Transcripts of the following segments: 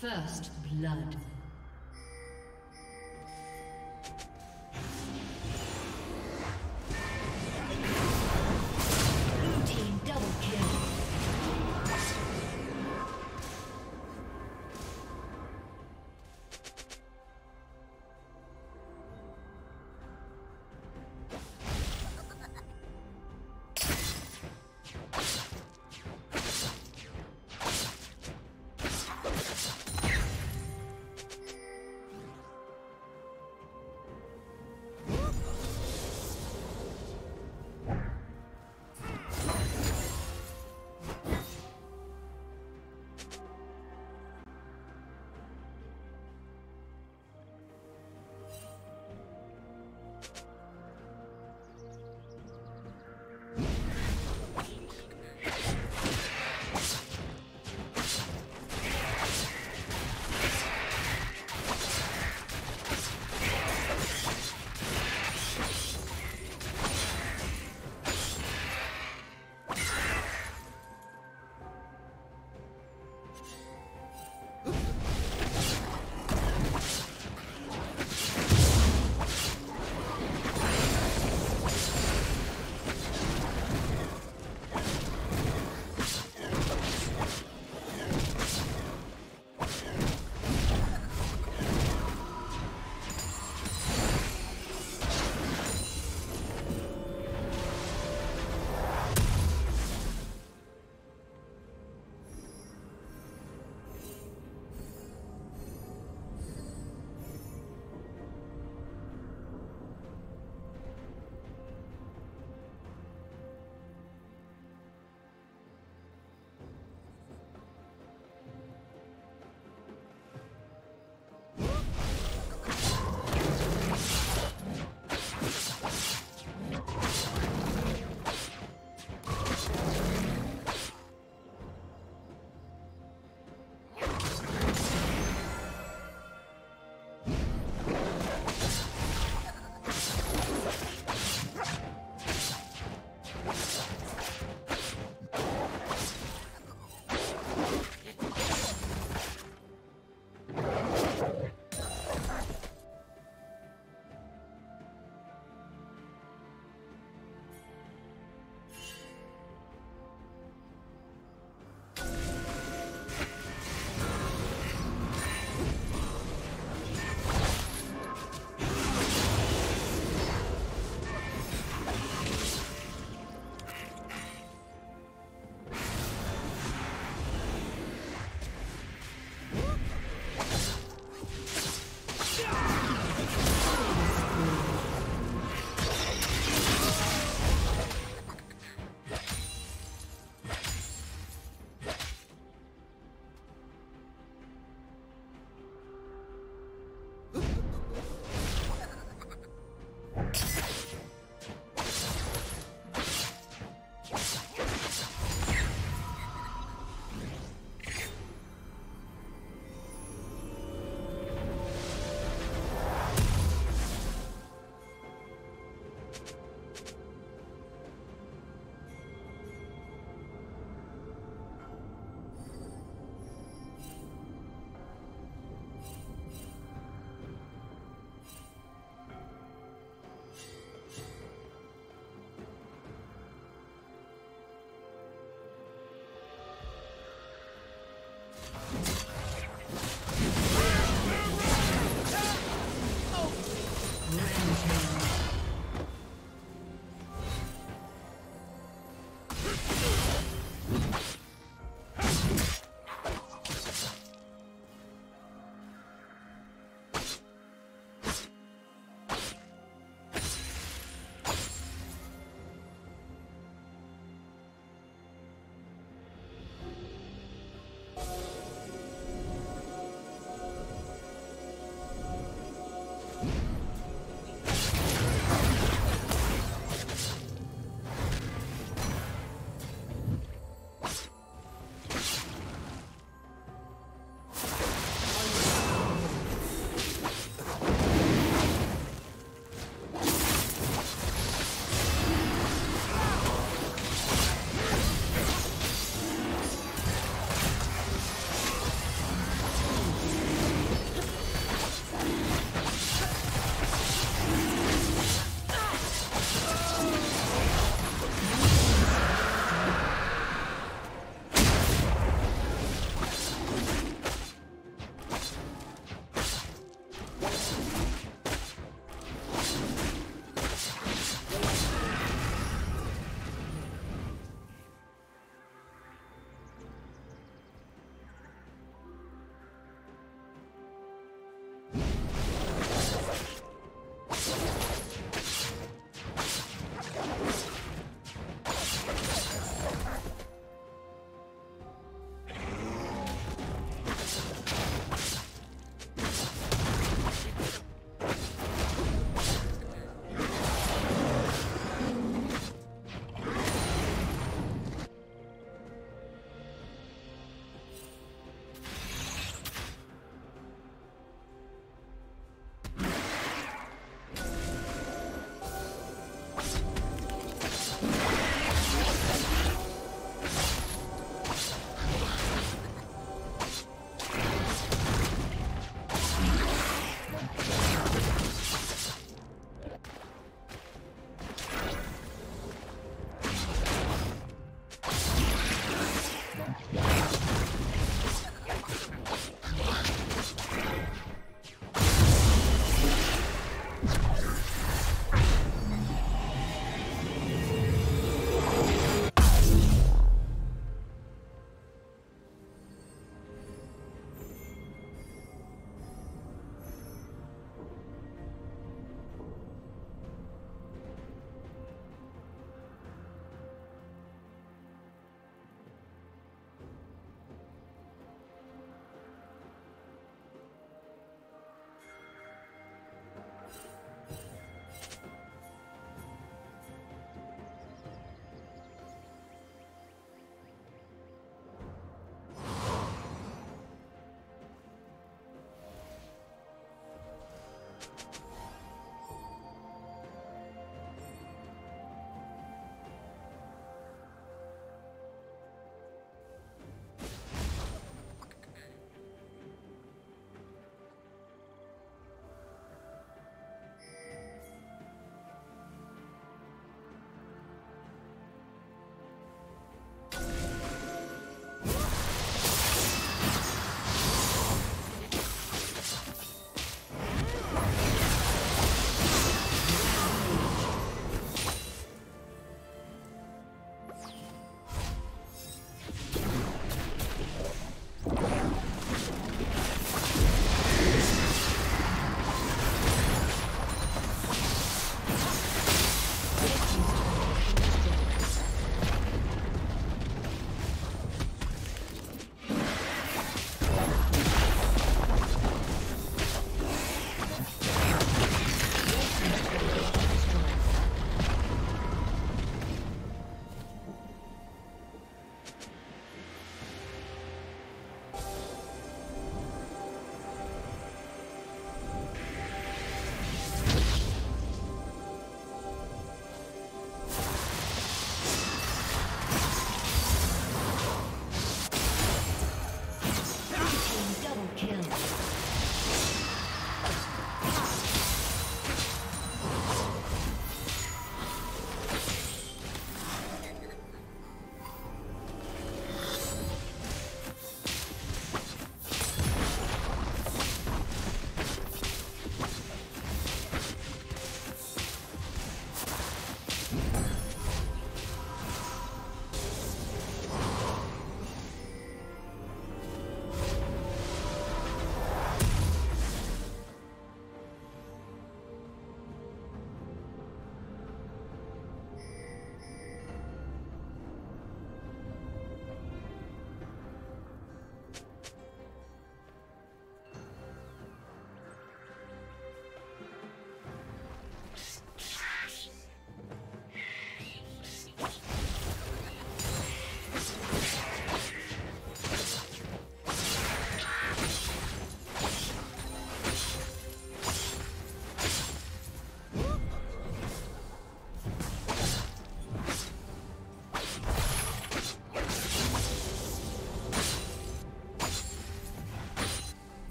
First blood.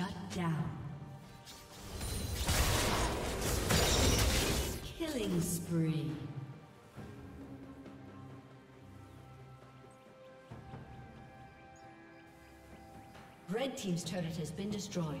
Shut down. Killing spree. Red Team's turret has been destroyed.